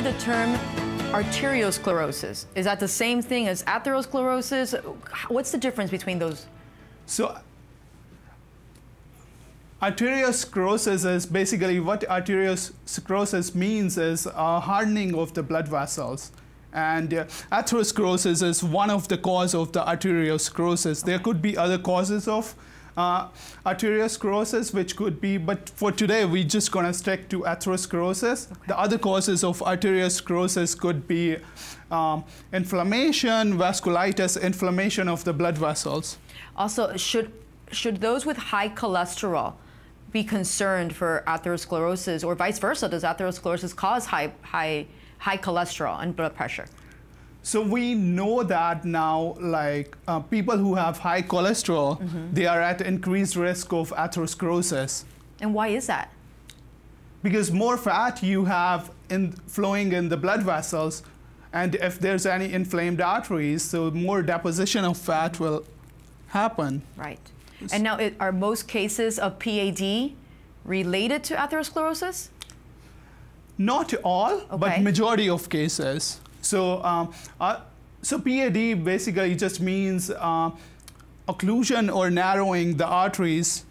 the term arteriosclerosis. Is that the same thing as atherosclerosis? What's the difference between those? So arteriosclerosis is basically what arteriosclerosis means is a hardening of the blood vessels. And uh, atherosclerosis is one of the cause of the arteriosclerosis. There could be other causes of uh, arteriosclerosis, which could be, but for today, we're just going to stick to atherosclerosis. Okay. The other causes of arteriosclerosis could be um, inflammation, vasculitis, inflammation of the blood vessels. Also, should, should those with high cholesterol be concerned for atherosclerosis, or vice versa? Does atherosclerosis cause high, high, high cholesterol and blood pressure? So we know that now, like uh, people who have high cholesterol, mm -hmm. they are at increased risk of atherosclerosis. And why is that? Because more fat you have in flowing in the blood vessels, and if there's any inflamed arteries, so more deposition of fat will happen. Right. And now, it, are most cases of PAD related to atherosclerosis? Not all, okay. but majority of cases. So, um, uh, so PAD basically just means uh, occlusion or narrowing the arteries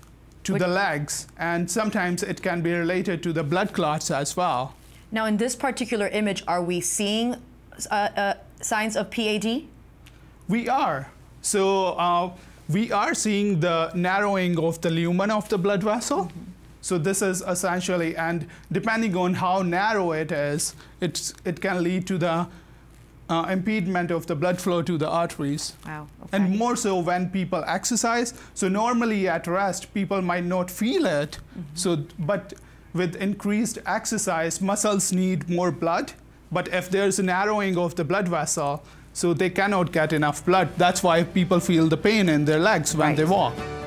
to the legs, and sometimes it can be related to the blood clots as well. Now, in this particular image, are we seeing uh, uh signs of PAD? We are. So uh, we are seeing the narrowing of the lumen of the blood vessel. Mm -hmm. So this is essentially, and depending on how narrow it is, it's, it can lead to the uh, impediment of the blood flow to the arteries. Wow. Okay. And more so when people exercise. So normally at rest, people might not feel it. Mm -hmm. So, but with increased exercise, muscles need more blood. But if there's a narrowing of the blood vessel, so they cannot get enough blood. That's why people feel the pain in their legs when right. they walk.